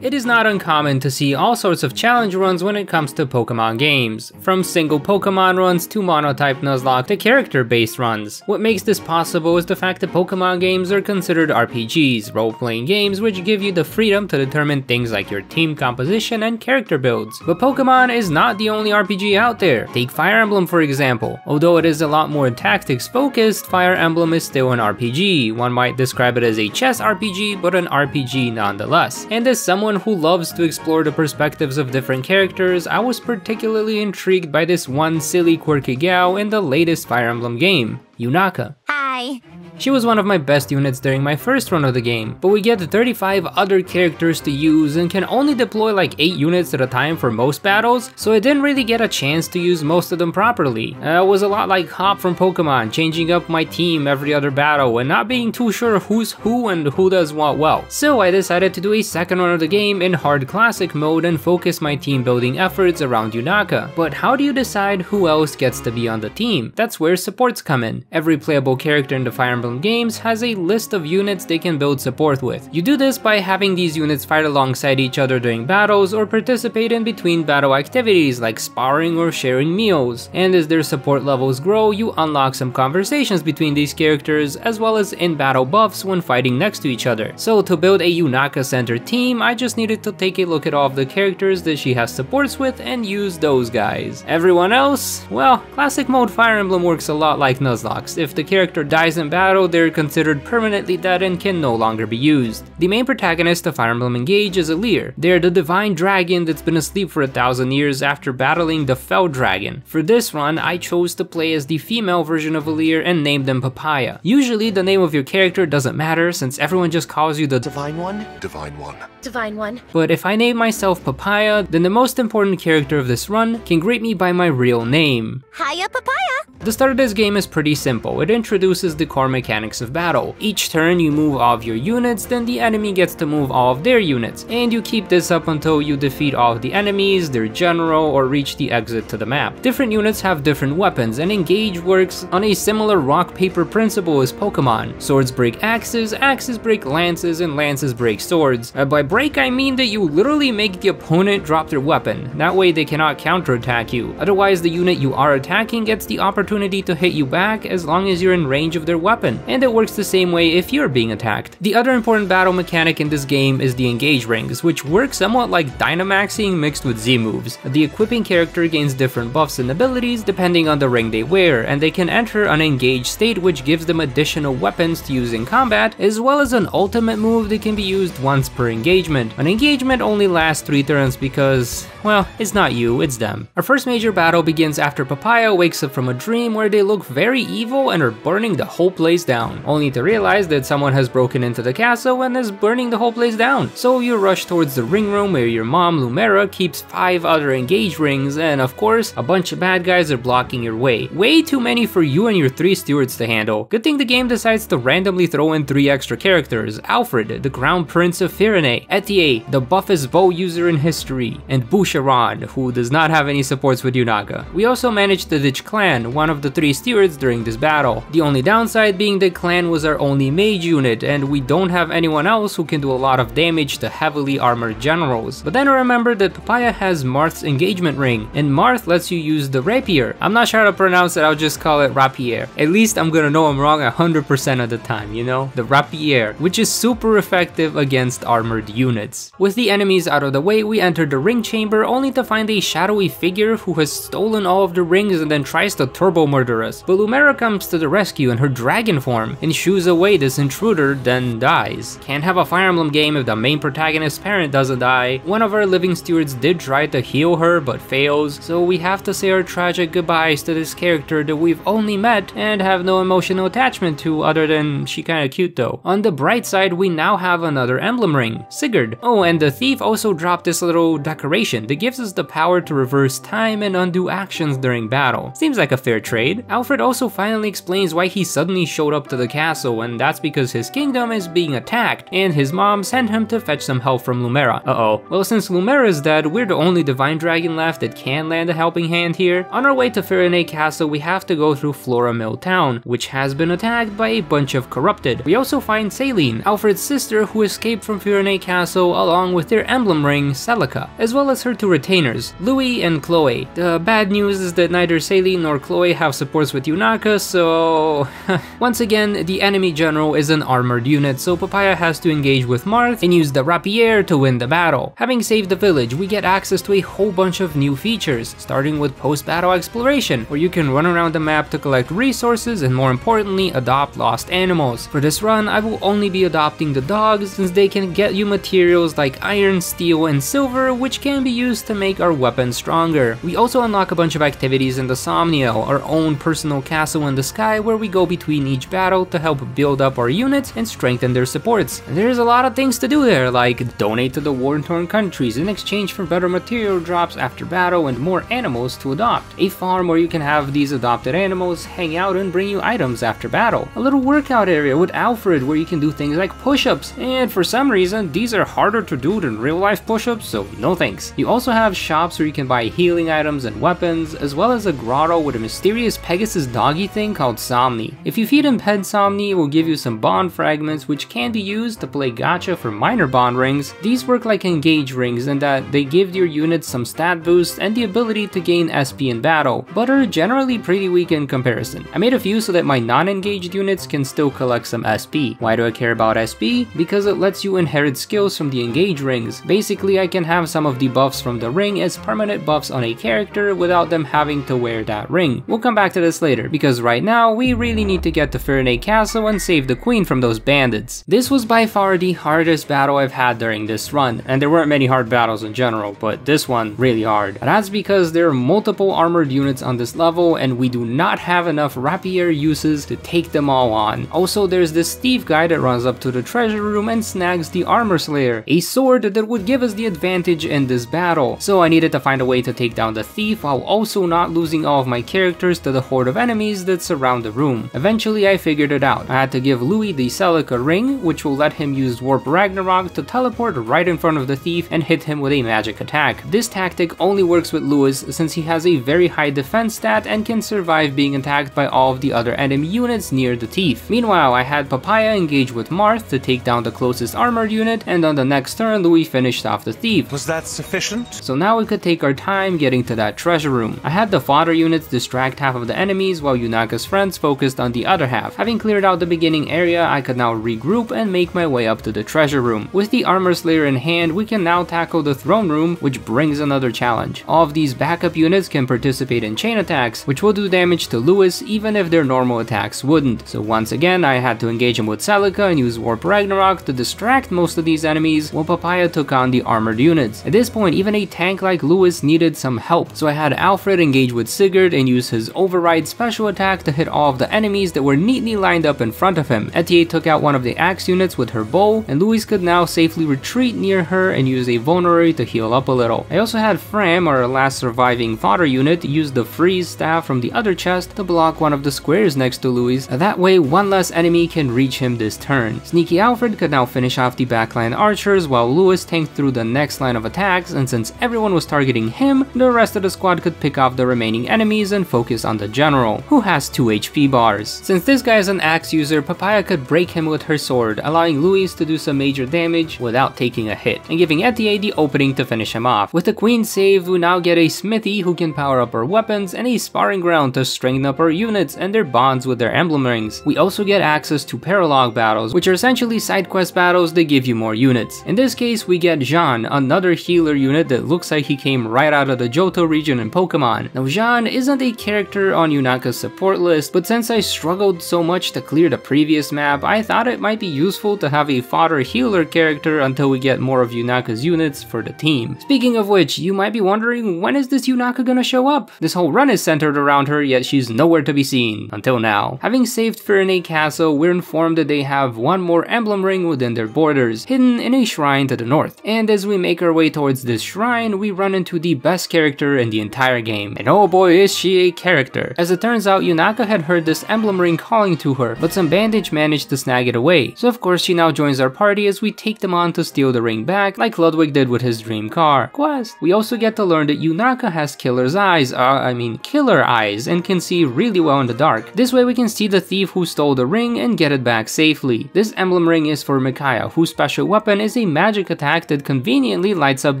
It is not uncommon to see all sorts of challenge runs when it comes to Pokemon games, from single Pokemon runs to monotype Nuzlocke to character-based runs. What makes this possible is the fact that Pokemon games are considered RPGs, role-playing games which give you the freedom to determine things like your team composition and character builds. But Pokemon is not the only RPG out there. Take Fire Emblem for example. Although it is a lot more tactics focused, Fire Emblem is still an RPG. One might describe it as a chess RPG, but an RPG nonetheless. And as someone someone who loves to explore the perspectives of different characters, I was particularly intrigued by this one silly quirky gal in the latest Fire Emblem game, Yunaka. Hi. She was one of my best units during my first run of the game, but we get 35 other characters to use and can only deploy like 8 units at a time for most battles, so I didn't really get a chance to use most of them properly. Uh, it was a lot like Hop from Pokemon, changing up my team every other battle and not being too sure who's who and who does what well. So I decided to do a second run of the game in hard classic mode and focus my team building efforts around Yunaka. But how do you decide who else gets to be on the team? That's where supports come in. Every playable character in the Fire Emblem Games has a list of units they can build support with. You do this by having these units fight alongside each other during battles or participate in between battle activities like sparring or sharing meals. And as their support levels grow, you unlock some conversations between these characters as well as in-battle buffs when fighting next to each other. So to build a Yunaka-centered team, I just needed to take a look at all of the characters that she has supports with and use those guys. Everyone else? Well, classic mode Fire Emblem works a lot like Nuzlocke. If the character dies in battle, they're considered permanently dead and can no longer be used. The main protagonist of Fire Emblem Engage is Alear. They're the divine dragon that's been asleep for a thousand years after battling the Fell Dragon. For this run, I chose to play as the female version of Alear and named them Papaya. Usually the name of your character doesn't matter since everyone just calls you the Divine One? Divine One. Divine One. But if I name myself Papaya, then the most important character of this run can greet me by my real name. Hiya, Papaya! The start of this game is pretty simple. It introduces the core mechanics of battle. Each turn you move all of your units, then the enemy gets to move all of their units, and you keep this up until you defeat all of the enemies, their general, or reach the exit to the map. Different units have different weapons, and Engage works on a similar rock-paper principle as Pokemon. Swords break axes, axes break lances, and lances break swords. By break I mean that you literally make the opponent drop their weapon, that way they cannot counterattack you. Otherwise the unit you are attacking gets the opportunity to hit you back as long as you're in range of their weapon, Mm. and it works the same way if you're being attacked. The other important battle mechanic in this game is the engage rings, which work somewhat like Dynamaxing mixed with Z moves. The equipping character gains different buffs and abilities depending on the ring they wear, and they can enter an engaged state which gives them additional weapons to use in combat, as well as an ultimate move that can be used once per engagement. An engagement only lasts 3 turns because, well, it's not you, it's them. Our first major battle begins after Papaya wakes up from a dream where they look very evil and are burning the whole place down, only to realize that someone has broken into the castle and is burning the whole place down. So you rush towards the ring room where your mom Lumera keeps 5 other engage rings and of course, a bunch of bad guys are blocking your way. Way too many for you and your 3 stewards to handle. Good thing the game decides to randomly throw in 3 extra characters, Alfred, the Crown Prince of Firene, Etie, the buffest bow user in history, and Boucheron, who does not have any supports with Yunaka. We also managed to ditch Clanne, one of the 3 stewards during this battle. The only downside being that Clanne was our only mage unit and we don't have anyone else who can do a lot of damage to heavily armored generals. But then I remembered that Papaya has Marth's engagement ring, and Marth lets you use the rapier. I'm not sure how to pronounce it, I'll just call it rapier. At least I'm gonna know I'm wrong 100% of the time, you know? The rapier, which is super effective against armored units. With the enemies out of the way, we enter the ring chamber only to find a shadowy figure who has stolen all of the rings and then tries to turbo murder us. But Lumera comes to the rescue and her dragon form and shoos away this intruder, then dies. Can't have a Fire Emblem game if the main protagonist's parent doesn't die. One of our living stewards did try to heal her but fails, so we have to say our tragic goodbyes to this character that we've only met and have no emotional attachment to other than she kinda cute though. On the bright side, we now have another emblem ring, Sigurd. Oh, and the thief also dropped this little decoration that gives us the power to reverse time and undo actions during battle. Seems like a fair trade. Alfred also finally explains why he suddenly showed up to the castle, and that's because his kingdom is being attacked, and his mom sent him to fetch some help from Lumera. Uh-oh. Well, since Lumera is dead, we're the only Divine Dragon left that can land a helping hand here. On our way to Firene Castle, we have to go through Flora Mill Town, which has been attacked by a bunch of corrupted. We also find Céline, Alfred's sister who escaped from Firene Castle along with their emblem ring, Celica, as well as her two retainers, Louis and Chloe. The bad news is that neither Céline nor Chloe have supports with Yunaka, so... Once again, the enemy general is an armored unit, so Papaya has to engage with Marth and use the Rapier to win the battle. Having saved the village, we get access to a whole bunch of new features, starting with post-battle exploration, where you can run around the map to collect resources and more importantly, adopt lost animals. For this run, I will only be adopting the dogs since they can get you materials like iron, steel, and silver, which can be used to make our weapons stronger. We also unlock a bunch of activities in the Somniel, our own personal castle in the sky where we go between each battle to help build up our units and strengthen their supports. There's a lot of things to do there, like donate to the war-torn countries in exchange for better material drops after battle and more animals to adopt. A farm where you can have these adopted animals hang out and bring you items after battle. A little workout area with Alfred where you can do things like push-ups, and for some reason these are harder to do than real life push-ups, so no thanks. You also have shops where you can buy healing items and weapons, as well as a grotto with a mysterious Pegasus doggy thing called Sommie. If you feed him Ped Sommie, will give you some bond fragments which can be used to play gacha for minor bond rings. These work like engage rings in that they give your units some stat boosts and the ability to gain SP in battle, but are generally pretty weak in comparison. I made a few so that my non-engaged units can still collect some SP. Why do I care about SP? Because it lets you inherit skills from the engage rings. Basically, I can have some of the buffs from the ring as permanent buffs on a character without them having to wear that ring. We'll come back to this later, because right now, we really need to get to Firene Castle and save the queen from those bandits. This was by far the hardest battle I've had during this run, and there weren't many hard battles in general, but this one really hard. That's because there are multiple armored units on this level, and we do not have enough rapier uses to take them all on. Also, there's this thief guy that runs up to the treasure room and snags the armor slayer, a sword that would give us the advantage in this battle. So I needed to find a way to take down the thief while also not losing all of my characters to the horde of enemies that surround the room. Eventually I figured it out. I had to give Louis the Celica ring, which will let him use Warp Ragnarok to teleport right in front of the thief and hit him with a magic attack. This tactic only works with Louis since he has a very high defense stat and can survive being attacked by all of the other enemy units near the thief. Meanwhile, I had Papaya engage with Marth to take down the closest armored unit, and on the next turn Louis finished off the thief. Was that sufficient? So now we could take our time getting to that treasure room. I had the fodder units distract half of the enemies while Yunaka's friends focused on the other half. Having cleared out the beginning area, I could now regroup and make my way up to the treasure room. With the armor slayer in hand, we can now tackle the throne room, which brings another challenge. All of these backup units can participate in chain attacks, which will do damage to Louis even if their normal attacks wouldn't. So once again, I had to engage him with Celica and use Warp Ragnarok to distract most of these enemies, while Papaya took on the armored units. At this point, even a tank like Louis needed some help, so I had Alfred engage with Sigurd and use his override special attack to hit all of the enemies that were neatly lined up in front of him. Etie took out one of the axe units with her bow, and Louis could now safely retreat near her and use a vulnerary to heal up a little. I also had Framme, our last surviving fodder unit, use the freeze staff from the other chest to block one of the squares next to Louis, that way one less enemy can reach him this turn. Sneaky Alfred could now finish off the backline archers while Louis tanked through the next line of attacks, and since everyone was targeting him, the rest of the squad could pick off the remaining enemies and focus on the general, who has 2 HP bars. Since this guy is an axe user, Papaya could break him with her sword, allowing Louis to do some major damage without taking a hit, and giving Etie the opening to finish him off. With the queen saved, we now get a smithy who can power up our weapons and a sparring ground to strengthen up our units and their bonds with their emblem rings. We also get access to paralog battles, which are essentially side quest battles that give you more units. In this case, we get Jean, another healer unit that looks like he came right out of the Johto region in Pokemon. Now Jean isn't a character on Yunaka's support list, but since I struggled so much to clear the previous map, I thought it might be useful to have a fodder healer character until we get more of Yunaka's units for the team. Speaking of which, you might be wondering, when is this Yunaka gonna show up? This whole run is centered around her, yet she's nowhere to be seen, until now. Having saved Firene Castle, we're informed that they have one more emblem ring within their borders, hidden in a shrine to the north. And as we make our way towards this shrine, we run into the best character in the entire game. And oh boy is she a character. As it turns out, Yunaka had heard this emblem ring calling to her, but some bandage managed to snag it away. So of course she now joins our party as we take them on to steal the ring back, like Ludwig did with his dream car. Quest. We also get to learn that Yunaka has killer's eyes, uh, I mean killer eyes, and can see really well in the dark. This way we can see the thief who stole the ring and get it back safely. This emblem ring is for Micaiah, whose special weapon is a magic attack that conveniently lights up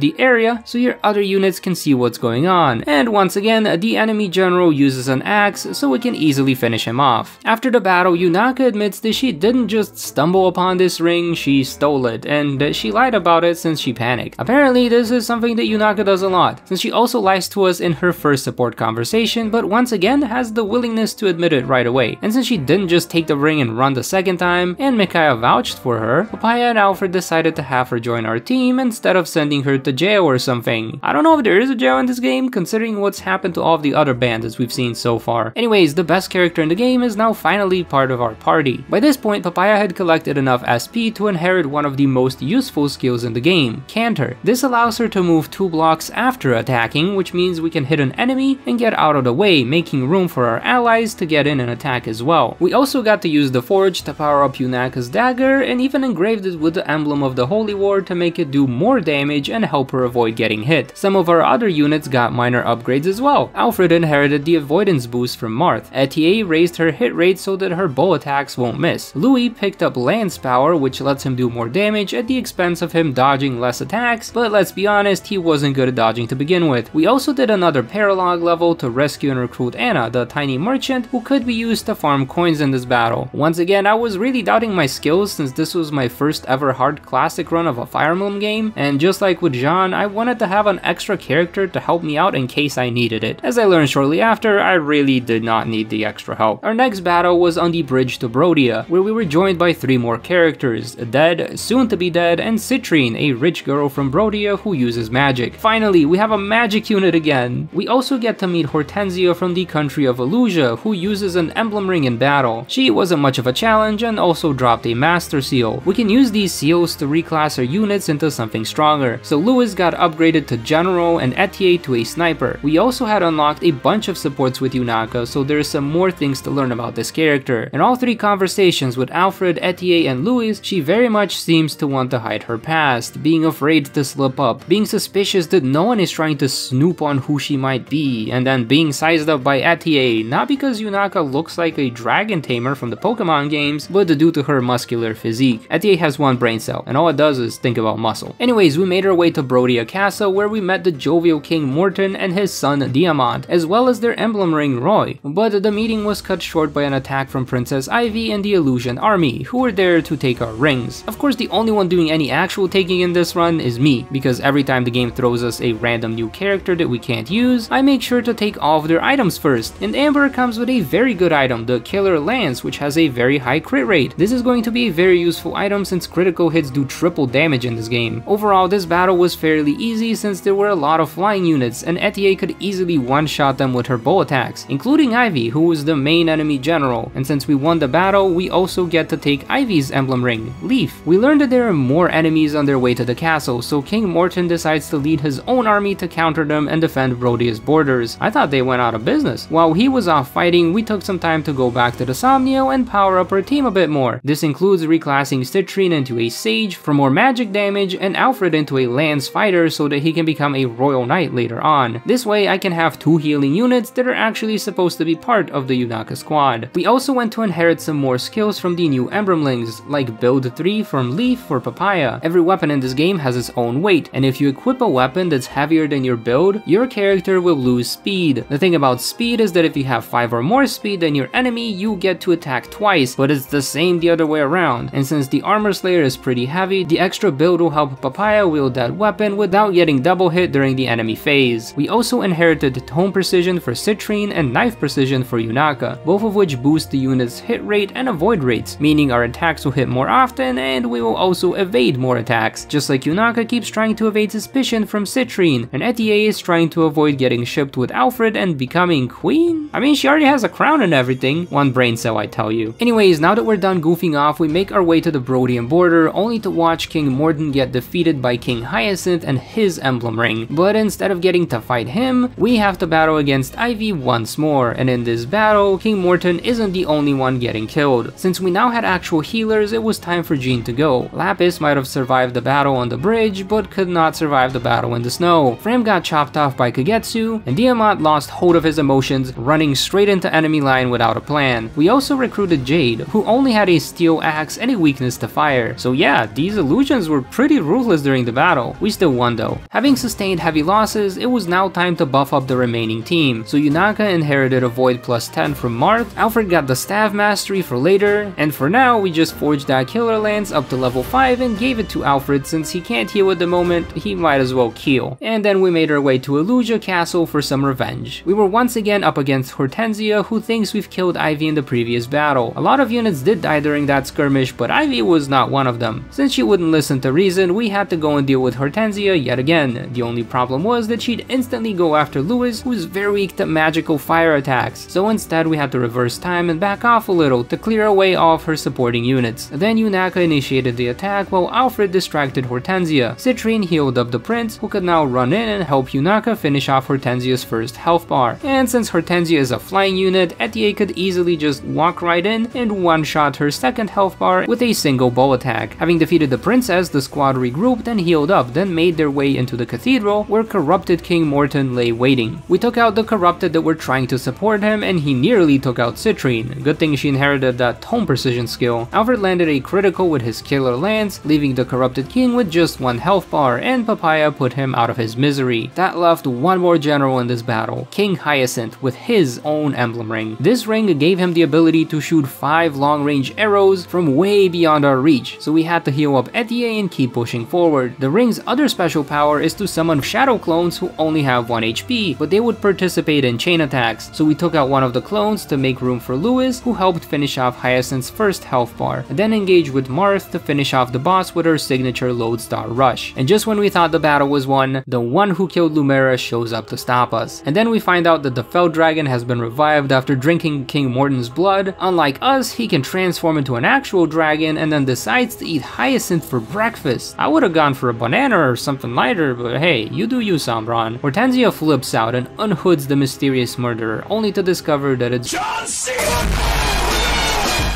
the area so your other units can see what's going on. And once again, the enemy general uses an axe so we can easily finish him off. After the battle, Yunaka admits that she didn't just stumble upon this ring, she stole it, and she lied about it since she panicked. Apparently, this is something that Yunaka does a lot, since she also lies to us in her first support conversation, but once again has the willingness to admit it right away. And since she didn't just take the ring and run the second time, and Micaiah vouched for her, Papaya and Alfred decided to have her join our team instead of sending her to jail or something. I don't know if there is a jail in this game, considering what's happened to all of the other bandits we've seen so far. Anyways, the best character in the game is now finally part of our party. By this point, Papaya had collected enough SP to inherit one of the most useful skills in the game, Canter. This allows her to move two blocks after attacking, which means we can hit an enemy and get out of the way, making room for our allies to get in and attack as well. We also got to use the forge to power up Yunaka's dagger and even engraved it with the emblem of the Holy War to make it do more damage and help her avoid getting hit. Some of our other units got minor upgrades as well. Alfred inherited the avoidance boost from Marth. Etie raised her hit rate so that her bow attacks won't miss. Louis picked up lance power which lets him do more damage at the expense of him dodging less attacks, but let's be honest, he wasn't good at dodging to begin with. We also did another paralog level to rescue and recruit Anna, the tiny merchant who could be used to farm coins in this battle. Once again, I was really doubting my skills since this was my first ever hard classic run of a Fire Emblem game, and just like with Jean, I wanted to have an extra character to help me out in case I needed it. As I learned shortly after, I really did not need the extra help. Our next battle was on the bridge to Brodia, where we were joined by three more characters, Dead, soon to be dead, and Citrinne, a rich girl from Brodia who uses magic. Finally, we have a magic unit again. We also get to meet Hortensia from the country of Elusia, who uses an emblem ring in battle. She wasn't much of a challenge and also dropped a master seal. We can use these seals to reclass our units into something stronger. So Louis got upgraded to general and Etie to a sniper. We also had unlocked a bunch of supports with Yunaka, so there's some more things to learn about this character. In all three conversations with Alfred, Etie, and Louis, she very much seems to want to hide her past, being afraid to slip up, being suspicious that no one is trying to snoop on who she might be, and then being sized up by Etie, not because Yunaka looks like a dragon tamer from the Pokemon games, but due to her muscular physique. Etie has one brain cell, and all it does is think about muscle. Anyways, we made our way to Brodia Castle where we met the jovial King Morion and his son Diamant, as well as their emblem ring Roy, but the meeting was cut short by an attack from Princess Ivy and the Illusion army, who were there to take our rings. Of course, the only one doing any actual taking in this run is me, because every time the game throws us a random new character that we can't use, I make sure to take all of their items first, and Amber comes with a very good item, the Killer Lance, which has a very high crit rate. This is going to be a very useful item since critical hits do triple damage in this game. Overall, this battle was fairly easy since there were a lot of flying units, and Etie could easily one-shot them with her bow attacks, including Ivy, who was the main enemy general, and since we won the battle, we also get to take Ivy's emblem ring, Leif. We learned that there are more enemies on their way to the castle, so King Morion decides to lead his own army to counter them and defend Brodia's borders. I thought they went out of business. While he was off fighting, we took some time to go back to the Somniel and power up our team a bit more. This includes reclassing Citrinne into a Sage for more magic damage and Alfred into a Lance fighter so that he can become a Royal Knight later on. This way I can have two healing units that are actually supposed to be part of the Yunaka squad. We also went to inherit some more skills from the new emblem rings, like build 3 from Leif for Papaya. Every weapon in this game has its own weight, and if you equip a weapon that's heavier than your build, your character will lose speed. The thing about speed is that if you have 5 or more speed than your enemy, you get to attack twice, but it's the same the other way around. And since the armor slayer is pretty heavy, the extra build will help Papaya wield that weapon without getting double hit during the enemy phase. We also inherited tome precision for Citrinne and knife precision for Yunaka, both of which boost the unit's hit rate and avoid rates, meaning our attacks will hit more often and we will also evade more attacks, just like Yunaka keeps trying to evade suspicion from Citrinne, and Etie is trying to avoid getting shipped with Alfred and becoming queen? I mean, she already has a crown and everything. One brain cell, I tell you. Anyways, now that we're done goofing off, we make our way to the Brodian border, only to watch King Morion get defeated by King Hyacinth and his emblem ring. But instead of getting to fight him, we have to battle against Ivy once more, and in this battle, King Morion isn't the only one getting killed. Since we now had actual healers, it was time for Jean to go. Lapis might have survived the battle on the bridge, but could not survive the battle in the snow. Framme got chopped off by Kagetsu, and Diamant lost hold of his emotions, running straight into enemy line without a plan. We also recruited Jade, who only had a steel axe and a weakness to fire. So yeah, these illusions were pretty ruthless during the battle. We still won though. Having sustained heavy losses, it was now time to buff up the remaining team. So Yunaka inherited a Void plus 10 from Marth, Alfred got the Staff Mastery for later, and for now we just forged that Killer Lance up to level 5 and gave it to Alfred since he can't heal at the moment, he might as well kill. And then we made our way to Elusia Castle for some revenge. We were once again up against Hortensia who thinks we've killed Ivy in the previous battle. A lot of units did die during that skirmish but Ivy was not one of them. Since she wouldn't listen to reason, we had to go and deal with Hortensia yet again. The only problem was that she'd instantly go after Louis who's very weak to magical fire attacks. So instead we had to reverse time and back off a little to clear away all of her supporting units. Then Yunaka initiated the attack while Alfred distracted Hortensia. Citrinne healed up the prince who could now run in and help Yunaka finish off Hortensia's first health bar. And since Hortensia is a flying unit, Etie could easily just walk right in and one-shot her second health bar with a single bow attack. Having defeated the princess, the squad regrouped and healed up, then made their way into the cathedral where corrupted King Morion lay waiting. We took out the corrupted that were trying to support him and he nearly took out Citrinne. Good thing she inherited that tome precision skill. Alfred landed a critical with his killer lance, leaving the corrupted king with just one health bar and Papaya put him out of his misery. That left one more general in this battle, King Hyacinth with his own emblem ring. This ring gave him the ability to shoot 5 long range arrows from way beyond our reach, so we had to heal up Etie and keep pushing forward. The ring's other special power is to summon shadow clones who only have 1 HP, but they would participate in chain attacks, so we took out one of the clones to make room for Louis, who helped finish off Hyacinth's first health bar, and then engage with Marth to finish off the boss with her signature Lodestar Rush. And just when we thought the battle was won, the one who killed Lumera shows up to stop us. And then we find out that the Fell Dragon has been revived after drinking King Morion's blood. Unlike us, he can transform into an actual dragon and then decides to eat Hyacinth for breakfast. I would have gone for a banana or something lighter, but hey, you do you, Sombron. Hortensia flips out and unhoods the mysterious murderer, only to discover that it's John Cena!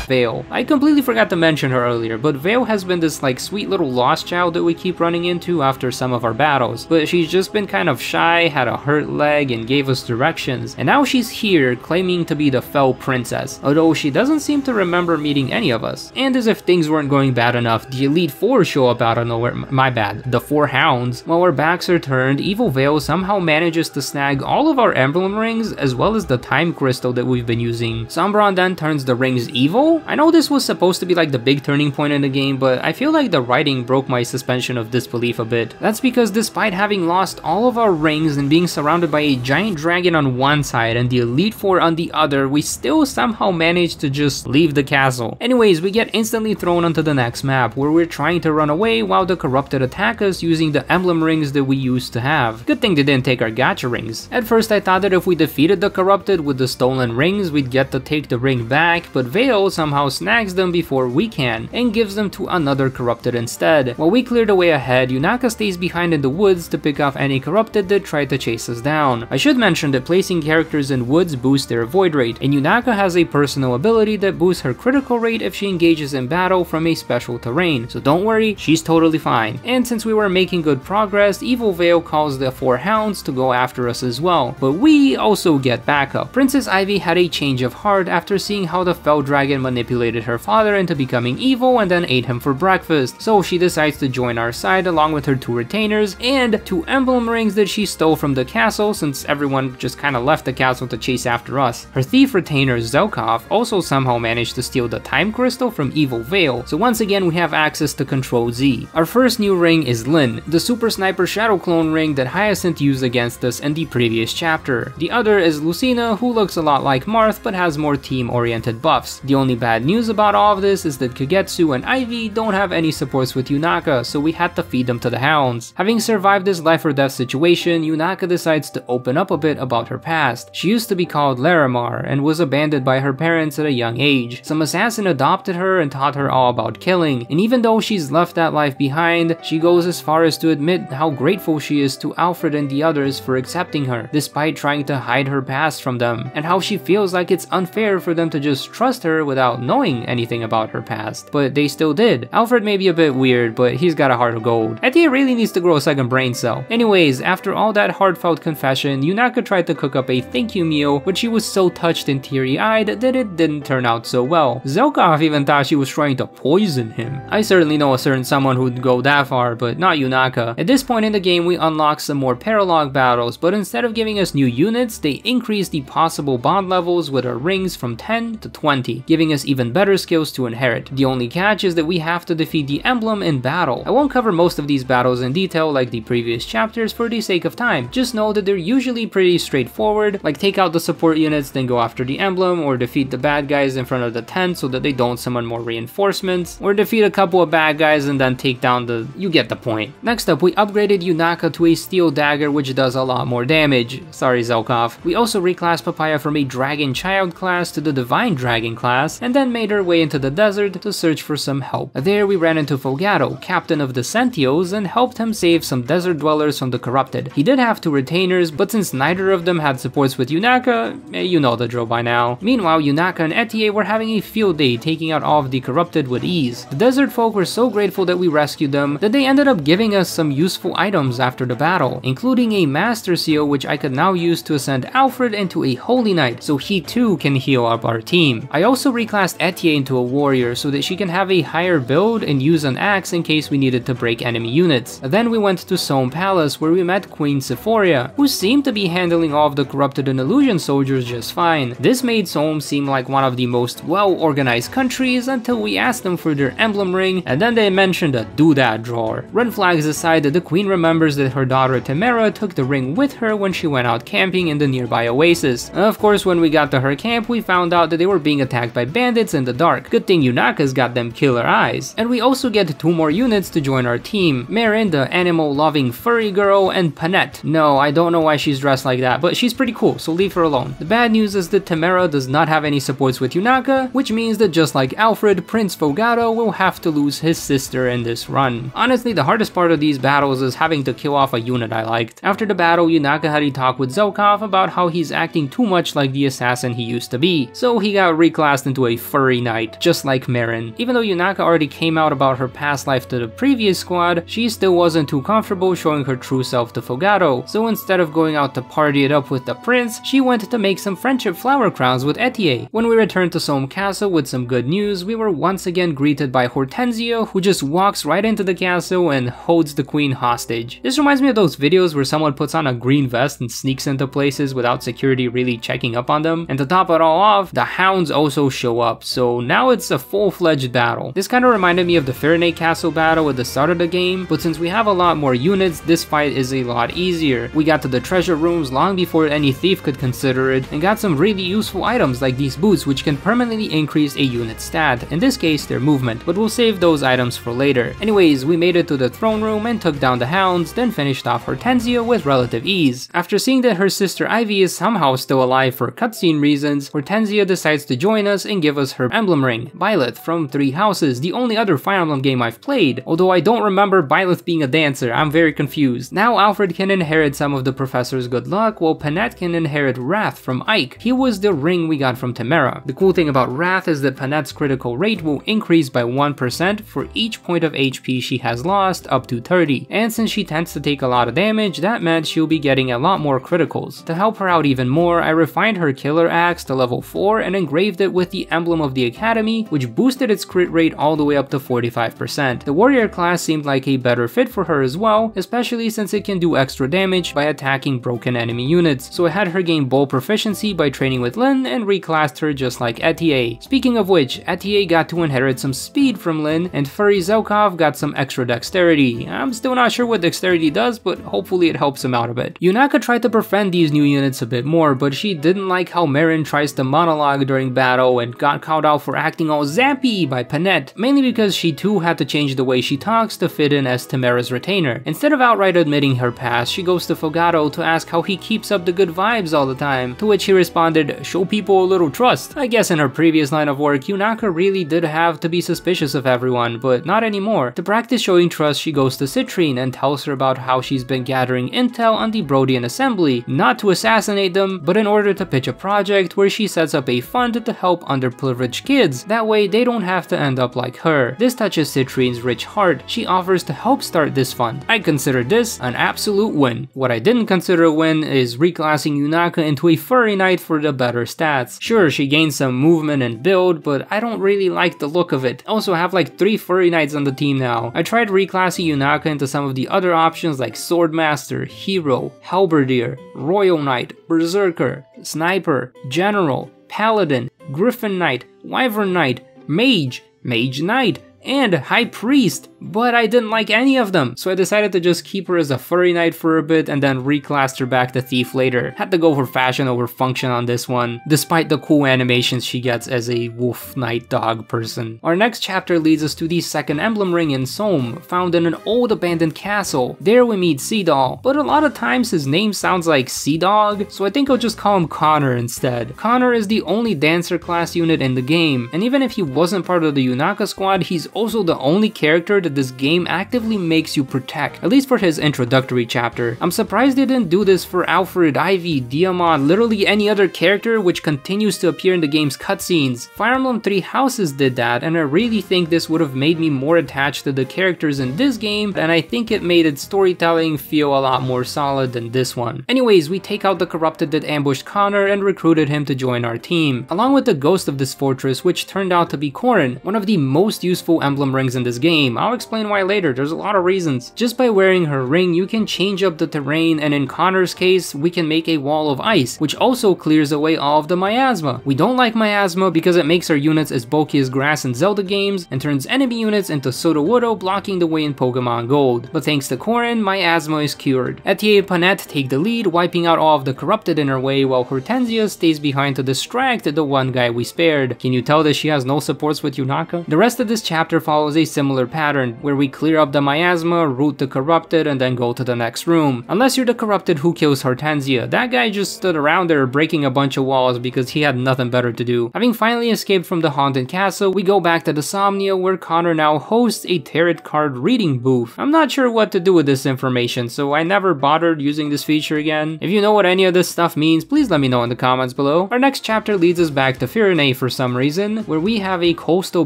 Veyle. I completely forgot to mention her earlier, but Veyle has been this like sweet little lost child that we keep running into after some of our battles, but she's just been kind of shy, had a hurt leg, and gave us directions, and now she's here claiming to be the Fell Princess, although she doesn't seem to remember meeting any of us. And as if things weren't going bad enough, the Elite Four show up out of nowhere, my bad, the Four Hounds. While our backs are turned, Evil Veyle somehow manages to snag all of our emblem rings as well as the time crystal that we've been using. Sombron then turns the rings evil I know this was supposed to be like the big turning point in the game, but I feel like the writing broke my suspension of disbelief a bit. That's because despite having lost all of our rings and being surrounded by a giant dragon on one side and the Elite Four on the other, we still somehow managed to just leave the castle. Anyways, we get instantly thrown onto the next map, where we're trying to run away while the corrupted attack us using the emblem rings that we used to have. Good thing they didn't take our gacha rings. At first I thought that if we defeated the corrupted with the stolen rings, we'd get to take the ring back, but Veyle somehow snags them before we can, and gives them to another corrupted instead. While we clear the way ahead, Yunaka stays behind in the woods to pick off any corrupted that try to chase us down. I should mention that placing characters in woods boosts their avoid rate, and Yunaka has a personal ability that boosts her critical rate if she engages in battle from a special terrain, so don't worry, she's totally fine. And since we were making good progress, Evil Veyle calls the four hounds to go after us as well, but we also get backup. Princess Ivy had a change of heart after seeing how the Fell Dragon manipulated her father into becoming evil and then ate him for breakfast, so she decides to join our side along with her two retainers and two emblem rings that she stole from the castle since everyone just kinda left the castle to chase after us. Her thief retainer Zelkov also somehow managed to steal the time crystal from Evil Veyle, so once again we have access to Control Z. Our first new ring is Lyn, the Super Sniper Shadow Clone ring that Hyacinth used against us in the previous chapter. The other is Lucina, who looks a lot like Marth but has more team-oriented buffs. The only bad news about all of this is that Kagetsu and Ivy don't have any supports with Yunaka, so we had to feed them to the hounds. Having survived this life or death situation, Yunaka decides to open up a bit about her past. She used to be called Larimar and was abandoned by her parents at a young age. Some assassin adopted her and taught her all about killing, and even though she's left that life behind, she goes as far as to admit how grateful she is to Alfred and the others for accepting her, despite trying to hide her past from them, and how she feels like it's unfair for them to just trust her without knowing anything about her past. But they still did. Alfred may be a bit weird, but he's got a heart of gold. Etie really needs to grow a second brain cell. Anyways, after all that heartfelt confession, Yunaka tried to cook up a thank you meal, but she was so touched and teary-eyed that it didn't turn out so well. Zelkov even thought she was trying to poison him. I certainly know a certain someone who'd go that far, but not Yunaka. At this point in the game, we unlock some more paralog battles, but instead of giving us new units, they increase the possible bond levels with our rings from 10 to 20, giving us even better skills to inherit. The only catch is that we have to defeat the emblem in battle. I won't cover most of these battles in detail like the previous chapters for the sake of time, just know that they're usually pretty straightforward, like take out the support units then go after the emblem, or defeat the bad guys in front of the tent so that they don't summon more reinforcements, or defeat a couple of bad guys and then take down the... you get the point. Next up, we upgraded Yunaka to a steel dagger which does a lot more damage. Sorry Zelkov. We also reclassed Papaya from a dragon child class to the divine dragon class, and then made our way into the desert to search for some help. There we ran into Fogado, captain of the Sentios, and helped him save some desert dwellers from the corrupted. He did have two retainers, but since neither of them had supports with Yunaka, eh, you know the drill by now. Meanwhile, Yunaka and Etie were having a field day taking out all of the corrupted with ease. The desert folk were so grateful that we rescued them that they ended up giving us some useful items after the battle, including a master seal which I could now use to ascend Alfred into a holy knight so he too can heal up our team. I also reclassed Etie into a warrior so that she can have a higher build and use an axe in case we needed to break enemy units. Then we went to Solm Palace where we met Queen Sephoria, who seemed to be handling all of the corrupted and illusion soldiers just fine. This made Solm seem like one of the most well-organized countries until we asked them for their emblem ring and then they mentioned a doodad drawer. Red flags aside, the queen remembers that her daughter Timerra took the ring with her when she went out camping in the nearby oasis. Of course, when we got to her camp, we found out that they were being attacked by bandits in the dark. Good thing Yunaka's got them killer eyes. And we also get two more units to join our team. Merrin, the animal-loving furry girl, and Panette. No, I don't know why she's dressed like that, but she's pretty cool, so leave her alone. The bad news is that Timerra does not have any supports with Yunaka, which means that just like Alfred, Prince Fogado will have to lose his sister in this run. Honestly, the hardest part of these battles is having to kill off a unit I liked. After the battle, Yunaka had a talk with Zelkov about how he's acting too much like the assassin he used to be, so he got reclassed into a furry knight, just like Merrin. Even though Yunaka already came out about her past life to the previous squad, she still wasn't too comfortable showing her true self to Fogado, so instead of going out to party it up with the prince, she went to make some friendship flower crowns with Etie. When we returned to Solm Castle with some good news, we were once again greeted by Hortensia, who just walks right into the castle and holds the queen hostage. This reminds me of those videos where someone puts on a green vest and sneaks into places without security really checking up on them. And to top it all off, the hounds also show up, so now it's a full-fledged battle. This kind of reminded me of the Firene Castle battle at the start of the game, but since we have a lot more units, this fight is a lot easier. We got to the treasure rooms long before any thief could consider it, and got some really useful items like these boots which can permanently increase a unit's stat, in this case their movement, but we'll save those items for later. Anyways, we made it to the throne room and took down the hounds, then finished off Hortensia with relative ease. After seeing that her sister Ivy is somehow still alive for cutscene reasons, Hortensia decides to join us and give us her emblem ring, Byleth from Three Houses, the only other Fire Emblem game I've played, although I don't remember Byleth being a dancer, I'm very confused. Now Alfred can inherit some of the professor's good luck, while Panette can inherit Wrath from Ike. He was the ring we got from Timerra. The cool thing about Wrath is that Panette's critical rate will increase by 1% for each point of HP she has lost up to 30, and since she tends to take a lot of damage, that meant she'll be getting a lot more criticals. To help her out even more, I refined her killer axe to level 4 and engraved it with the emblem of the academy, which boosted its crit rate all the way up to 45%. The warrior class seemed like a better fit for her as well, especially since it can do extra damage by attacking broken enemy units, so I had her gain bow proficiency by training with Lyn and reclassed her just like Etie. Speaking of which, Etie got to inherit some speed from Lyn, and Furry Zelkov got some extra dexterity. I'm still not sure what dexterity does, but hopefully it helps him out a bit. Yunaka tried to befriend these new units a bit more, but she didn't like how Merrin tries to monologue during battle and got got called out for acting all zappy by Panette, mainly because she too had to change the way she talks to fit in as Timerra's retainer. Instead of outright admitting her past, she goes to Fogado to ask how he keeps up the good vibes all the time, to which he responded, show people a little trust. I guess in her previous line of work, Yunaka really did have to be suspicious of everyone, but not anymore. To practice showing trust, she goes to Citrinne and tells her about how she's been gathering intel on the Brodian Assembly, not to assassinate them, but in order to pitch a project where she sets up a fund to help underprivileged kids, that way they don't have to end up like her. This touches Citrinne's rich heart, she offers to help start this fund. I consider this an absolute win. What I didn't consider a win is reclassing Yunaka into a furry knight for the better stats. Sure, she gains some movement and build, but I don't really like the look of it. Also, I have like 3 furry knights on the team now. I tried reclassing Yunaka into some of the other options like Swordmaster, Hero, Halberdier, Royal Knight, Berserker, Sniper, General, Paladin, Griffin Knight, Wyvern Knight, Mage, Mage Knight, and High Priest, but I didn't like any of them, so I decided to just keep her as a furry knight for a bit and then reclassed her back to thief later. Had to go for fashion over function on this one, despite the cool animations she gets as a wolf knight dog person. Our next chapter leads us to the second emblem ring in Solm, found in an old abandoned castle. There we meet Seadall, but a lot of times his name sounds like Sea Dog, so I think I'll just call him Connor instead. Connor is the only dancer class unit in the game, and even if he wasn't part of the Yunaka squad, he's also the only character that this game actively makes you protect, at least for his introductory chapter. I'm surprised they didn't do this for Alfred, Ivy, Diamant, literally any other character which continues to appear in the game's cutscenes. Fire Emblem Three Houses did that, and I really think this would have made me more attached to the characters in this game, and I think it made its storytelling feel a lot more solid than this one. Anyways, we take out the corrupted that ambushed Connor and recruited him to join our team, along with the ghost of this fortress which turned out to be Corrin, one of the most useful emblem rings in this game. I'll explain why later, there's a lot of reasons. Just by wearing her ring, you can change up the terrain and in Connor's case, we can make a wall of ice, which also clears away all of the miasma. We don't like miasma because it makes our units as bulky as grass in Zelda games and turns enemy units into Sudowoodo blocking the way in Pokemon Gold. But thanks to Corrin, miasma is cured. Etie and Panette take the lead, wiping out all of the corrupted in her way while Hortensia stays behind to distract the one guy we spared. Can you tell that she has no supports with Yunaka? The rest of this chapter follows a similar pattern, where we clear up the miasma, root the corrupted, and then go to the next room. Unless you're the corrupted who kills Hortensia, that guy just stood around there breaking a bunch of walls because he had nothing better to do. Having finally escaped from the haunted castle, we go back to the Somniel where Connor now hosts a tarot card reading booth. I'm not sure what to do with this information, so I never bothered using this feature again. If you know what any of this stuff means, please let me know in the comments below. Our next chapter leads us back to Firene for some reason, where we have a coastal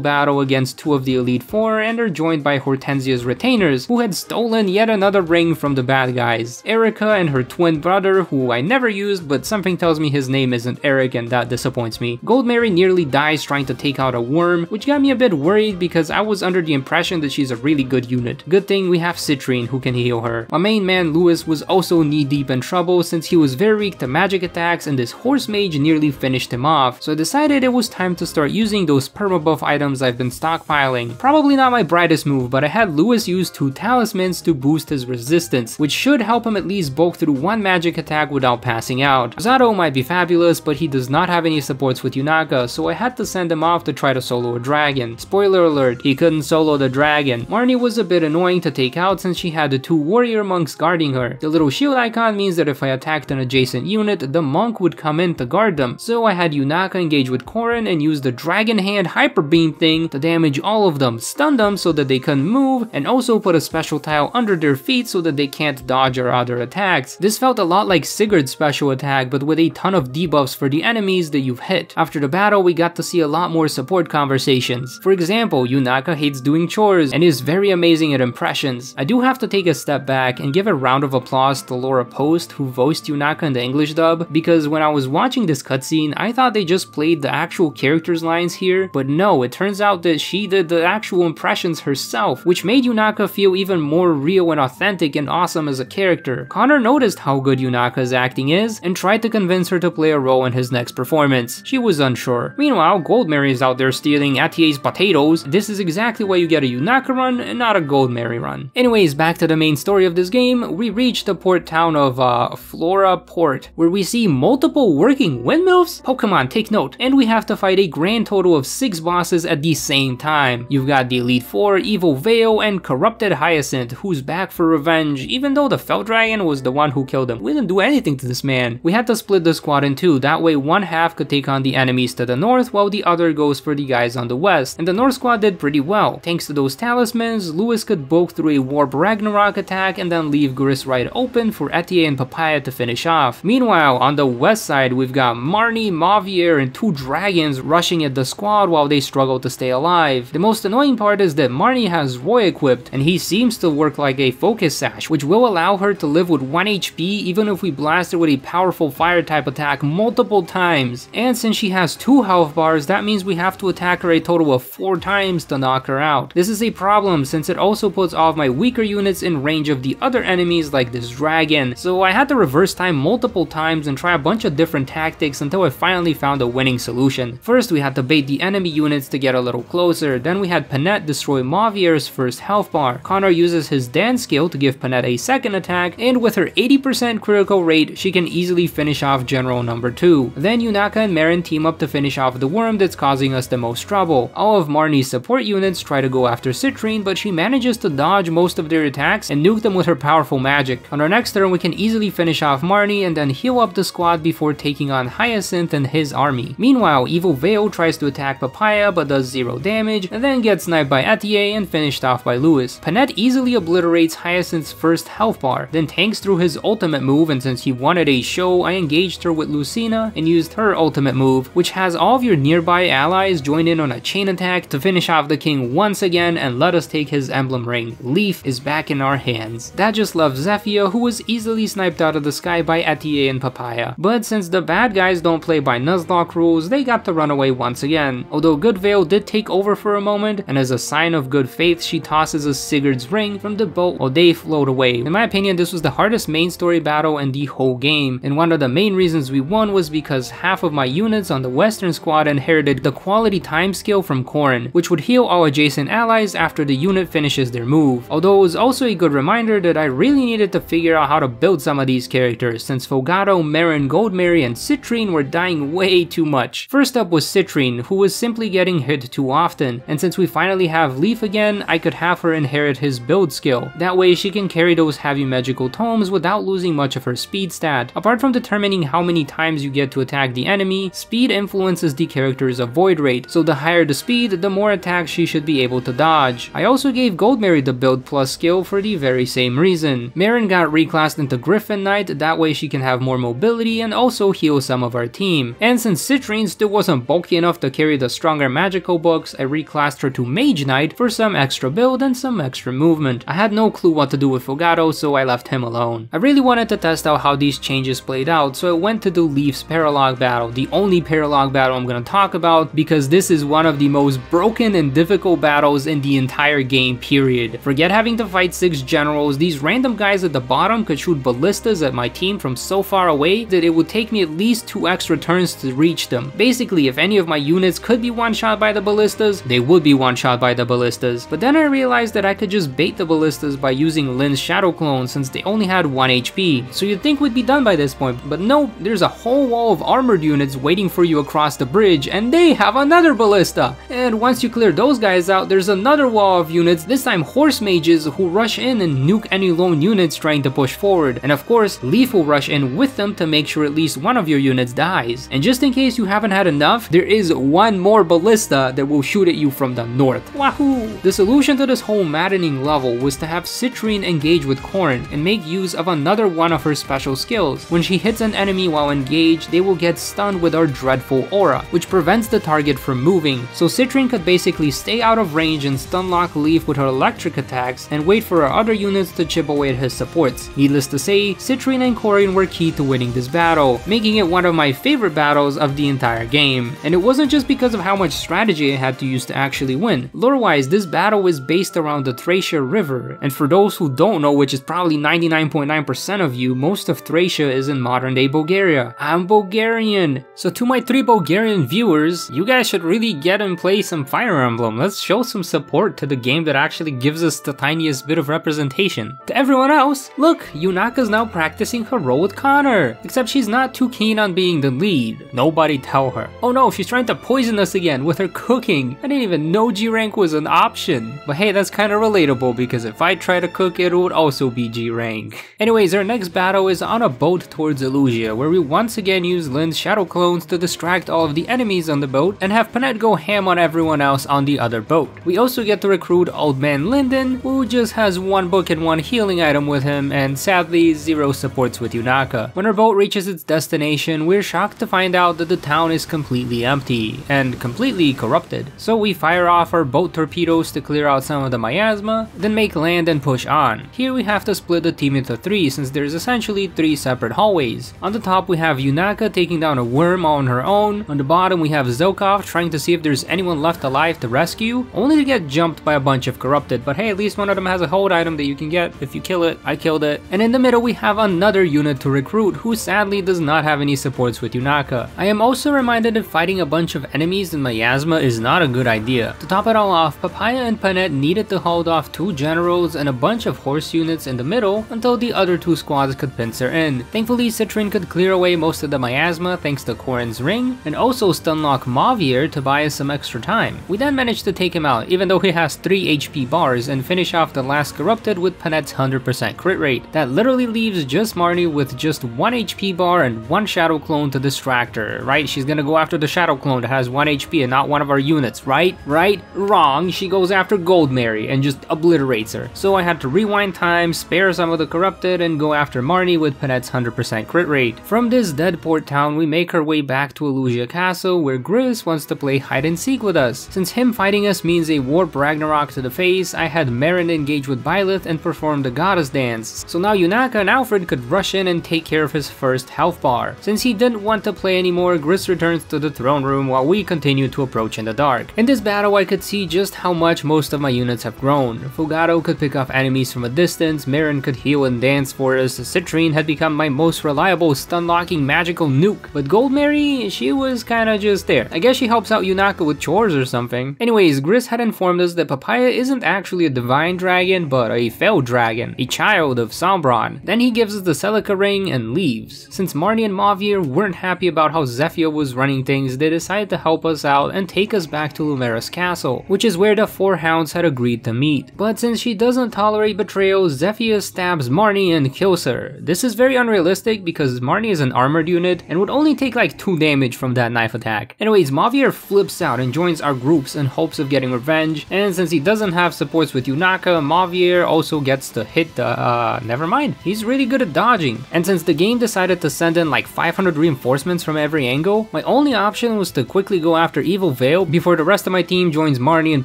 battle against two of the Elite Four and are joined by Hortensia's retainers, who had stolen yet another ring from the bad guys. Erica and her twin brother, who I never used, but something tells me his name isn't Eric and that disappoints me. Goldmary nearly dies trying to take out a worm, which got me a bit worried because I was under the impression that she's a really good unit. Good thing we have Citrinne who can heal her. My main man Louis was also knee deep in trouble since he was very weak to magic attacks and this horse mage nearly finished him off, so I decided it was time to start using those permabuff items I've been stockpiling. Probably not my brightest move, but I had Louis use two talismans to boost his resistance, which should help him at least bulk through one magic attack without passing out. Zato might be fabulous, but he does not have any supports with Yunaka, so I had to send him off to try to solo a dragon. Spoiler alert, he couldn't solo the dragon. Marni was a bit annoying to take out since she had the two warrior monks guarding her. The little shield icon means that if I attacked an adjacent unit, the monk would come in to guard them, so I had Yunaka engage with Corrin and use the dragon hand hyper beam thing to damage all of them, stun them so that they can't move, and also put a special tile under their feet so that they can't dodge our other attacks. This felt a lot like Sigurd's special attack, but with a ton of debuffs for the enemies that you've hit. After the battle, we got to see a lot more support conversations. For example, Yunaka hates doing chores and is very amazing at impressions. I do have to take a step back and give a round of applause to Laura Post who voiced Yunaka in the English dub, because when I was watching this cutscene, I thought they just played the actual character's lines here, but no, it turns out that she did the the actual impressions herself, which made Yunaka feel even more real and authentic and awesome as a character. Connor noticed how good Yunaka's acting is and tried to convince her to play a role in his next performance. She was unsure. Meanwhile, Goldmary is out there stealing Etie's potatoes. This is exactly why you get a Yunaka run and not a Goldmary run. Anyways, back to the main story of this game, we reach the port town of uh, Flora Port, where we see multiple working windmills? Pokemon, take note. And we have to fight a grand total of 6 bosses at the same time. You've got the Elite Four, Evil Veyle, and Corrupted Hyacinth, who's back for revenge, even though the Fell Dragon was the one who killed him. We didn't do anything to this man. We had to split the squad in two, that way one half could take on the enemies to the north, while the other goes for the guys on the west. And the north squad did pretty well. Thanks to those talismans, Louis could bulk through a Warp Ragnarok attack and then leave Grisrite open for Etie and Papaya to finish off. Meanwhile, on the west side, we've got Marni, Mauvier, and two dragons rushing at the squad while they struggle to stay alive. The most annoying part is that Marni has Roy equipped, and he seems to work like a focus sash, which will allow her to live with 1 HP even if we blast her with a powerful fire type attack multiple times. And since she has 2 health bars, that means we have to attack her a total of 4 times to knock her out. This is a problem since it also puts all of my weaker units in range of the other enemies like this dragon, so I had to reverse time multiple times and try a bunch of different tactics until I finally found a winning solution. First we had to bait the enemy units to get a little closer, then we had Panette destroy Mauvier's first health bar. Connor uses his dance skill to give Panette a second attack, and with her 80% critical rate, she can easily finish off General number 2. Then Yunaka and Merrin team up to finish off the worm that's causing us the most trouble. All of Marni's support units try to go after Citrinne, but she manages to dodge most of their attacks and nuke them with her powerful magic. On our next turn, we can easily finish off Marni and then heal up the squad before taking on Hyacinth and his army. Meanwhile, Evil Veyle tries to attack Papaya but does zero damage, and then gets sniped by Etie and finished off by Louis. Panette easily obliterates Hyacinth's first health bar, then tanks through his ultimate move and since he wanted a show, I engaged her with Lucina and used her ultimate move, which has all of your nearby allies join in on a chain attack to finish off the king once again and let us take his emblem ring. Leif is back in our hands. That just left Zephia who was easily sniped out of the sky by Etie and Papaya. But since the bad guys don't play by Nuzlocke rules, they got to run away once again. Although Good Veyle did take over for a moment, and as a sign of good faith, she tosses a Sigurd's ring from the boat while they float away. In my opinion, this was the hardest main story battle in the whole game, and one of the main reasons we won was because half of my units on the western squad inherited the quality time skill from Corrin, which would heal all adjacent allies after the unit finishes their move. Although it was also a good reminder that I really needed to figure out how to build some of these characters, since Fogado, Merrin, Goldmary, and Citrinne were dying way too much. First up was Citrinne, who was simply getting hit too often, and since we finally have Leif again, I could have her inherit his build skill. That way she can carry those heavy magical tomes without losing much of her speed stat. Apart from determining how many times you get to attack the enemy, speed influences the character's avoid rate, so the higher the speed, the more attacks she should be able to dodge. I also gave Goldmary the build plus skill for the very same reason. Merrin got reclassed into Griffin Knight, that way she can have more mobility and also heal some of our team. And since Citrinne still wasn't bulky enough to carry the stronger magical books, I reclassed to Mage Knight for some extra build and some extra movement. I had no clue what to do with Fogado, so I left him alone. I really wanted to test out how these changes played out, so I went to do Leif's Paralog battle, the only Paralog battle I'm gonna talk about, because this is one of the most broken and difficult battles in the entire game, period. Forget having to fight 6 generals, these random guys at the bottom could shoot ballistas at my team from so far away that it would take me at least 2 extra turns to reach them. Basically, if any of my units could be one-shot by the ballistas, they would be one-shot by the ballistas. But then I realized that I could just bait the ballistas by using Lyn's Shadow Clone since they only had 1 HP. So you'd think we'd be done by this point, but no, there's a whole wall of armored units waiting for you across the bridge and they have another ballista. And once you clear those guys out, there's another wall of units, this time horse mages who rush in and nuke any lone units trying to push forward. And of course, Leif will rush in with them to make sure at least one of your units dies. And just in case you haven't had enough, there is one more ballista that will shoot at you from the north. Wahoo! The solution to this whole maddening level was to have Citrinne engage with Corrin and make use of another one of her special skills. When she hits an enemy while engaged, they will get stunned with our dreadful aura, which prevents the target from moving. So Citrinne could basically stay out of range and stun lock Leif with her electric attacks and wait for her other units to chip away at his supports. Needless to say, Citrinne and Corrin were key to winning this battle, making it one of my favorite battles of the entire game. And it wasn't just because of how much strategy I had to use to actually actually win. Lore-wise, this battle is based around the Thracia River, and for those who don't know, which is probably 99.9% of you, most of Thracia is in modern-day Bulgaria. I'm Bulgarian! So to my three Bulgarian viewers, you guys should really get and play some Fire Emblem. Let's show some support to the game that actually gives us the tiniest bit of representation. To everyone else, look, Yunaka's now practicing her role with Connor, except she's not too keen on being the lead. Nobody tell her. Oh no, she's trying to poison us again with her cooking. I didn't even know G rank was an option. But hey, that's kinda relatable because if I try to cook it would also be G rank. Anyways, our next battle is on a boat towards Elusia, where we once again use Lyn's shadow clones to distract all of the enemies on the boat and have Panette go ham on everyone else on the other boat. We also get to recruit Old Man Linden, who just has one book and one healing item with him and sadly zero supports with Yunaka. When our boat reaches its destination, we're shocked to find out that the town is completely empty and completely corrupted. So we fire off our boat torpedoes to clear out some of the miasma, then make land and push on. Here we have to split the team into three since there's essentially three separate hallways. On the top we have Yunaka taking down a worm on her own, on the bottom we have Zelkov trying to see if there's anyone left alive to rescue, only to get jumped by a bunch of corrupted, but hey at least one of them has a hold item that you can get if you kill it, I killed it. And in the middle we have another unit to recruit who sadly does not have any supports with Yunaka. I am also reminded that fighting a bunch of enemies in Miasma is not a good idea. To top it all off, Papaya and Panette needed to hold off two generals and a bunch of horse units in the middle until the other two squads could pincer in. Thankfully, Citrinne could clear away most of the miasma thanks to Corrin's ring, and also stunlock Mauvier to buy us some extra time. We then managed to take him out, even though he has 3 HP bars, and finish off the last corrupted with Panette's 100% crit rate. That literally leaves just Marni with just 1 HP bar and 1 shadow clone to distract her, right? She's gonna go after the shadow clone that has 1 HP and not one of our units, right? Right? Wrong. She goes after Goldmary and just obliterates her. So I had to rewind time, spare some of the corrupted, and go after Marni with Panette's 100% crit rate. From this dead port town, we make our way back to Elusia Castle, where Gris wants to play hide and seek with us. Since him fighting us means a warp Ragnarok to the face, I had Merrin engage with Byleth and perform the goddess dance. So now Yunaka and Alfred could rush in and take care of his first health bar. Since he didn't want to play anymore, Gris returns to the throne room while we continue to approach in the dark. In this battle, I could see just how much most of my units have grown. Fogado could pick off enemies from a distance, Merrin could heal and dance for us, Citrinne had become my most reliable stun-locking magical nuke, but Goldmary, she was kinda just there. I guess she helps out Yunaka with chores or something. Anyways, Gris had informed us that Papaya isn't actually a divine dragon, but a fell dragon, a child of Sombron. Then he gives us the Celica ring and leaves. Since Marni and Mauvier weren't happy about how Zephia was running things, they decided to help us out and take us back to Lumera's castle, which is where the four hounds had agreed to meet. But since she doesn't tolerate betrayal, Zephia stabs Marni and kills her. This is very unrealistic because Marni is an armored unit and would only take like 2 damage from that knife attack. Anyways, Mauvier flips out and joins our groups in hopes of getting revenge, and since he doesn't have supports with Yunaka, Mauvier also gets to hit the, uh, never mind, he's really good at dodging. And since the game decided to send in like 500 reinforcements from every angle, my only option was to quickly go after Evil Veyle before the rest of my team joins Marnie and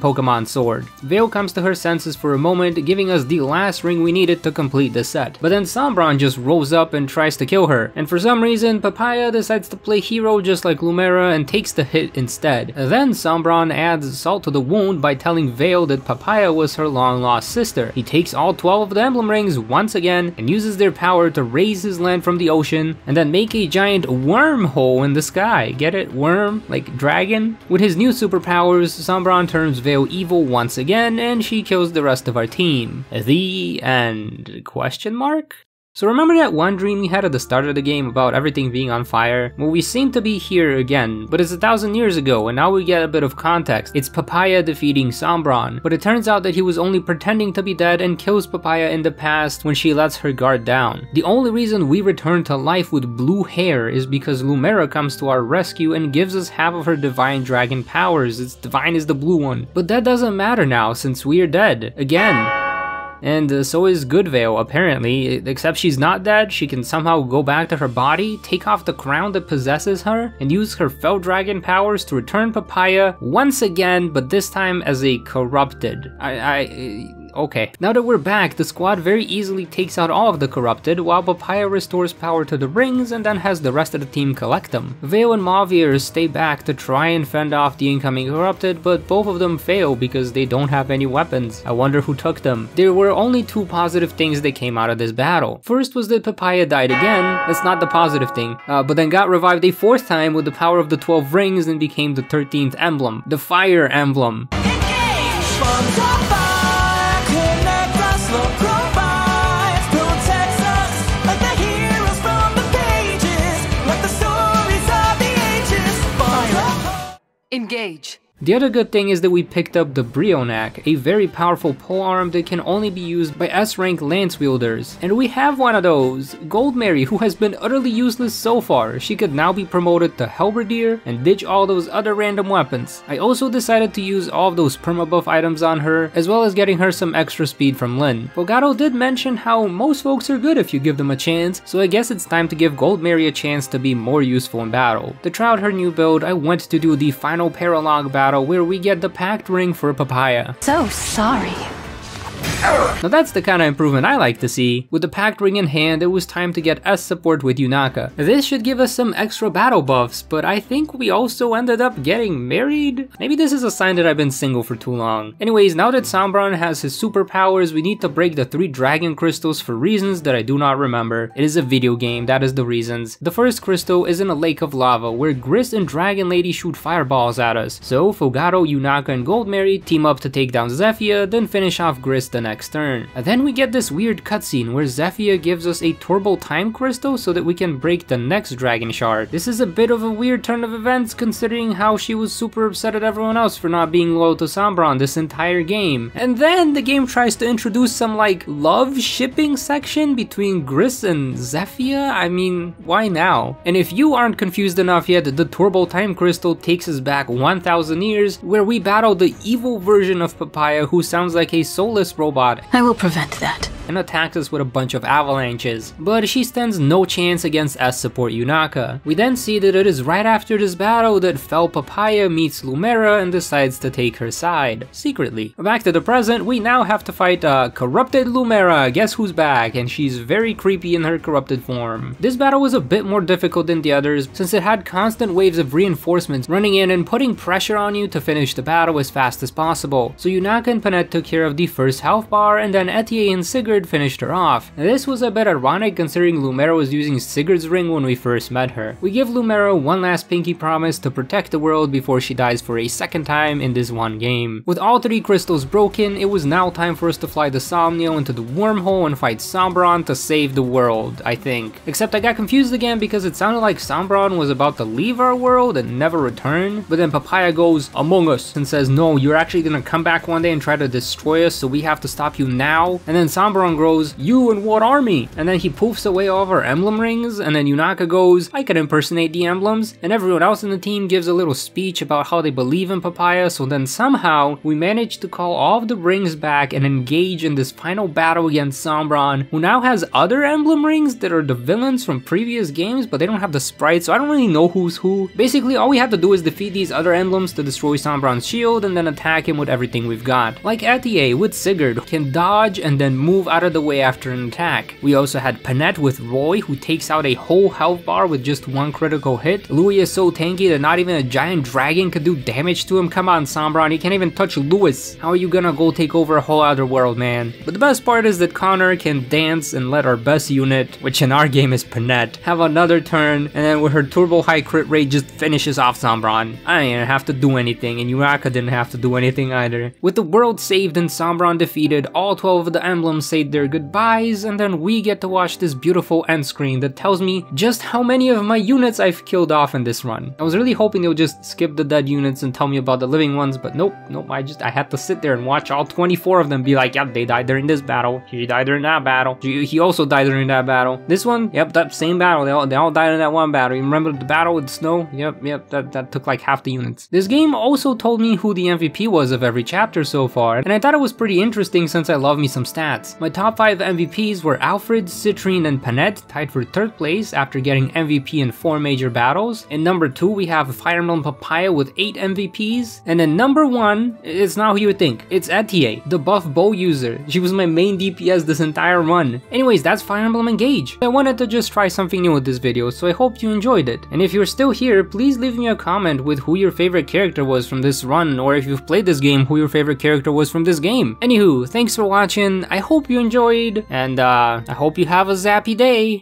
Pokemon Sword. Veyle comes to her senses for a moment, giving us the last ring we needed to complete the set. But then Sombron just rolls up and tries to kill her, and for some reason Papaya decides to play hero just like Lumera and takes the hit instead. Then Sombron adds salt to the wound by telling Veyle that Papaya was her long lost sister. He takes all 12 of the emblem rings once again and uses their power to raise his land from the ocean and then make a giant wormhole in the sky. Get it? Worm? Like dragon? With his new superpowers, Sombron turns Veyle evil once again and she kills the rest of our team. The end? Question mark? So remember that one dream we had at the start of the game about everything being on fire? Well, we seem to be here again, but it's a thousand years ago and now we get a bit of context. It's Papaya defeating Sombron, but it turns out that he was only pretending to be dead and kills Papaya in the past when she lets her guard down. The only reason we return to life with blue hair is because Lumera comes to our rescue and gives us half of her divine dragon powers. It's divine is the blue one. But that doesn't matter now since we're dead. Again. And uh, so is Goodveyle, apparently, except she's not dead, she can somehow go back to her body, take off the crown that possesses her, and use her Fell Dragon powers to return Papaya once again, but this time as a corrupted. I, I Okay. Now that we're back, the squad very easily takes out all of the corrupted, while Papaya restores power to the rings and then has the rest of the team collect them. Veyle and Mauvier stay back to try and fend off the incoming corrupted, but both of them fail because they don't have any weapons. I wonder who took them. There were only two positive things that came out of this battle. First was that Papaya died again, that's not the positive thing, uh, but then got revived a fourth time with the power of the 12 rings and became the 13th emblem, the Fire Emblem. Engage. The other good thing is that we picked up the Brionac, a very powerful polearm that can only be used by S-rank lance wielders. And we have one of those, Goldmary, who has been utterly useless so far. She could now be promoted to Halberdier and ditch all those other random weapons. I also decided to use all of those permabuff items on her, as well as getting her some extra speed from Lyn. Fogado did mention how most folks are good if you give them a chance, so I guess it's time to give Goldmary a chance to be more useful in battle. To try out her new build, I went to do the final paralog battle where we get the pact ring for Papaya. So sorry. Now that's the kind of improvement I like to see. With the pact ring in hand, it was time to get S support with Yunaka. This should give us some extra battle buffs, but I think we also ended up getting married? Maybe this is a sign that I've been single for too long. Anyways, now that Sombron has his superpowers, we need to break the three dragon crystals for reasons that I do not remember. It is a video game, that is the reasons. The first crystal is in a lake of lava where Gris and Dragon Lady shoot fireballs at us. So Fogado, Yunaka, and Goldmary team up to take down Zephia, then finish off Gris the next turn. And then we get this weird cutscene where Zephia gives us a Turbo Time Crystal so that we can break the next Dragon Shard. This is a bit of a weird turn of events considering how she was super upset at everyone else for not being loyal to Sombron this entire game. And then the game tries to introduce some like love shipping section between Gris and Zephia? I mean, why now? And if you aren't confused enough yet, the Turbo Time Crystal takes us back 1000 years where we battle the evil version of Papaya who sounds like a soulless robot I will prevent that and attacks us with a bunch of avalanches, but she stands no chance against S support Yunaka. We then see that it is right after this battle that Fell Papaya meets Lumera and decides to take her side, secretly. Back to the present, we now have to fight uh, corrupted Lumera, guess who's back, and she's very creepy in her corrupted form. This battle was a bit more difficult than the others, since it had constant waves of reinforcements running in and putting pressure on you to finish the battle as fast as possible. So Yunaka and Panette took care of the first health bar, and then Etie and Sigurd finished her off. This was a bit ironic considering Lumera was using Sigurd's ring when we first met her. We give Lumera one last pinky promise to protect the world before she dies for a second time in this one game. With all three crystals broken, it was now time for us to fly the Somniel into the wormhole and fight Sombron to save the world, I think. Except I got confused again because it sounded like Sombron was about to leave our world and never return, but then Papaya goes among us and says, no, you're actually gonna come back one day and try to destroy us, so we have to stop you now. And then Sombron grows, you and what army? And then he poofs away all of our emblem rings, and then Yunaka goes, I can impersonate the emblems, and everyone else in the team gives a little speech about how they believe in Papaya, so then somehow we manage to call all of the rings back and engage in this final battle against Sombron, who now has other emblem rings that are the villains from previous games, but they don't have the sprites, so I don't really know who's who. Basically, all we have to do is defeat these other emblems to destroy Sombron's shield and then attack him with everything we've got. Like Etie with Sigurd, can dodge and then move out of the way after an attack. We also had Panette with Roy, who takes out a whole health bar with just one critical hit. Louis is so tanky that not even a giant dragon could do damage to him. Come on, Sombron, he can't even touch Louis. How are you gonna go take over a whole other world, man? But the best part is that Connor can dance and let our best unit, which in our game is Panette, have another turn, and then with her turbo high crit rate just finishes off Sombron. I didn't have to do anything, and Yunaka didn't have to do anything either. With the world saved and Sombron defeated, all 12 of the emblems say their goodbyes, and then we get to watch this beautiful end screen that tells me just how many of my units I've killed off in this run. I was really hoping they would just skip the dead units and tell me about the living ones, but nope, nope, I just, I had to sit there and watch all 24 of them be like, yep, they died during this battle, he died during that battle, he also died during that battle. This one, yep, that same battle, they all, they all died in that one battle. You remember the battle with snow? Yep, yep, that, that took like half the units. This game also told me who the MVP was of every chapter so far, and I thought it was pretty interesting since I love me some stats. My top 5 MVPs were Alfred, Citrine, and Panette, tied for 3rd place after getting MVP in 4 major battles. In number 2 we have Fire Emblem Papaya with 8 MVPs. And then number 1, it's not who you would think, it's Etie, the buff bow user. She was my main DPS this entire run. Anyways, that's Fire Emblem Engage. I wanted to just try something new with this video, so I hope you enjoyed it. And if you're still here, please leave me a comment with who your favorite character was from this run, or if you've played this game, who your favorite character was from this game. Anywho, thanks for watching, I hope you enjoyed, and uh, I hope you have a zappy day.